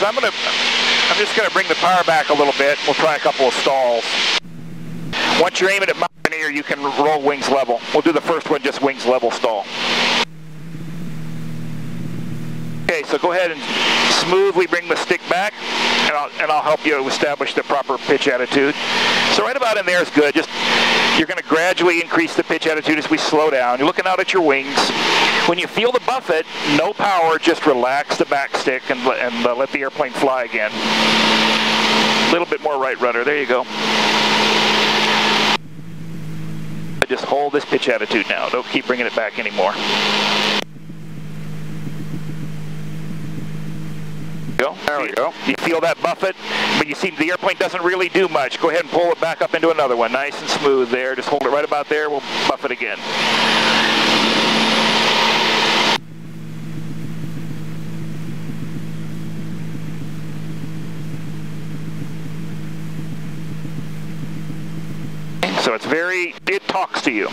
I'm gonna, I'm just gonna bring the power back a little bit. We'll try a couple of stalls. Once you're aiming at Mountaineer, you can roll wings level. We'll do the first one just wings level stall. Okay, so go ahead and smoothly bring the stick back, and I'll, and I'll help you establish the proper pitch attitude. So right about in there is good. Just You're going to gradually increase the pitch attitude as we slow down. You're looking out at your wings. When you feel the buffet, no power, just relax the back stick and, and uh, let the airplane fly again. A little bit more right rudder. There you go. Just hold this pitch attitude now. Don't keep bringing it back anymore. Go. There we go. You feel that buffet, but you see the airplane doesn't really do much. Go ahead and pull it back up into another one. Nice and smooth there. Just hold it right about there. We'll buffet again. So it's very, it talks to you.